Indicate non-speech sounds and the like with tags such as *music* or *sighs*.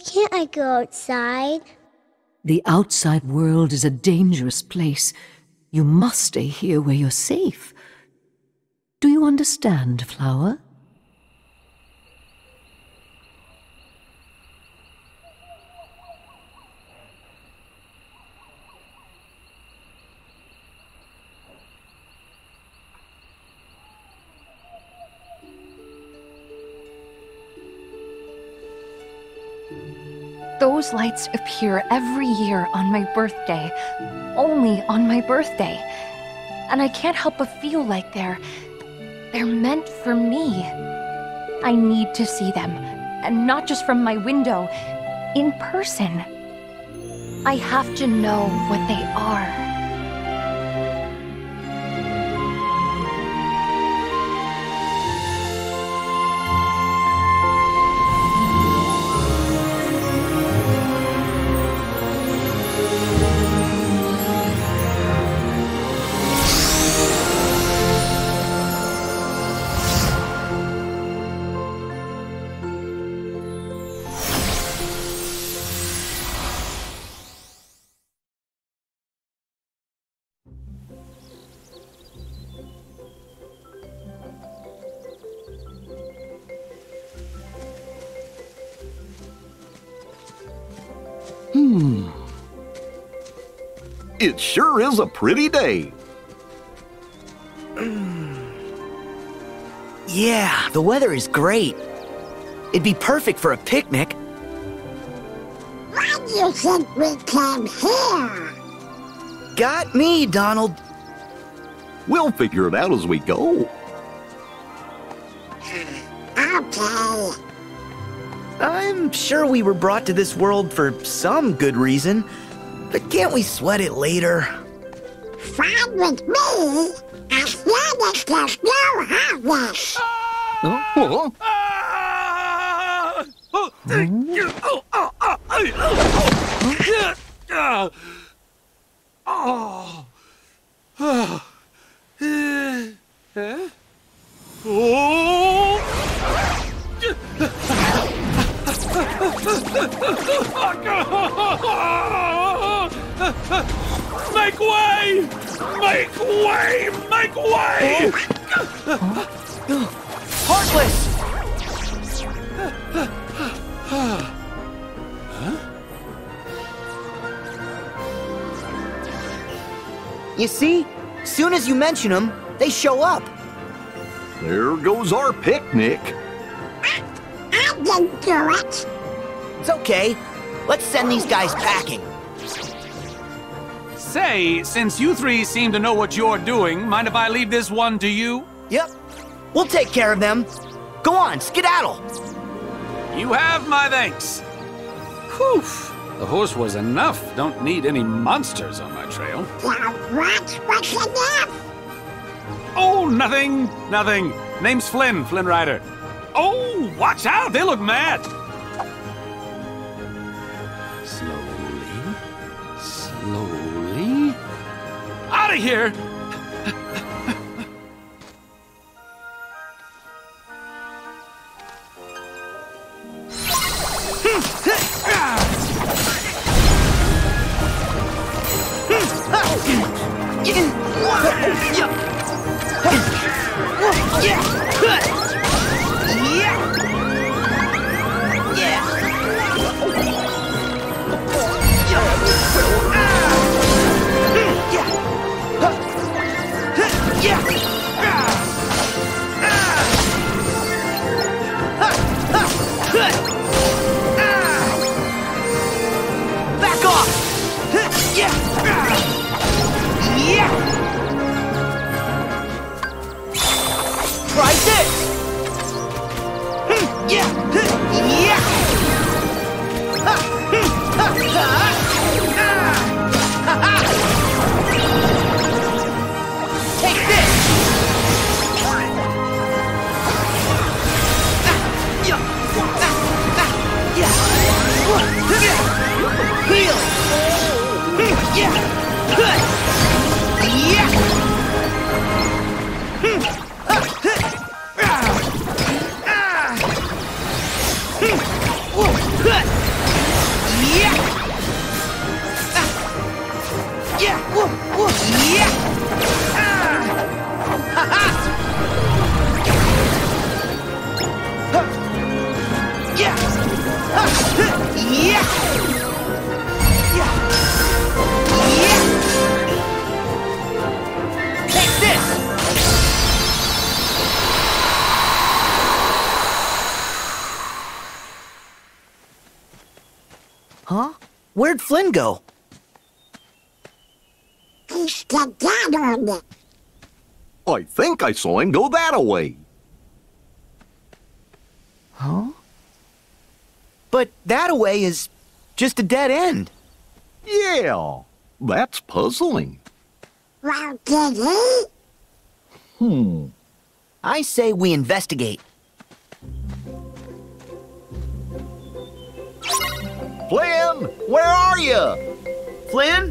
can't I go outside? The outside world is a dangerous place. You must stay here where you're safe. Do you understand, Flower? Those lights appear every year on my birthday. Only on my birthday. And I can't help but feel like they're. they're meant for me. I need to see them. And not just from my window, in person. I have to know what they are. It sure is a pretty day. *sighs* Yeah, the weather is great. It'd be perfect for a picnic. Why do you think we came here? Got me, Donald. We'll figure it out as we go. *sighs* Okay. I'm sure we were brought to this world for some good reason, but can't we sweat it later? Fine with me, as long as there's no Heartless. Huh? Make way! Make way! Make way! Heartless! You see? Soon as you mention them, they show up. There goes our picnic. I didn't do it. It's okay. Let's send these guys packing. Say, since you three seem to know what you're doing, mind if I leave this one to you? Yep. We'll take care of them. Go on, skedaddle. You have my thanks. Whew. The horse was enough. Don't need any monsters on my trail. Now what was enough? Oh, nothing, nothing. Name's Flynn, Flynn Rider. Oh, watch out, they look mad. Slowly, Out of here! *laughs* Back Huh? Where'd Flynn go? He's. I think I saw him go that away. Huh? But that away is just a dead end. Yeah, that's puzzling. Well, did he? Hmm. I say we investigate. Flynn, where are you? Flynn?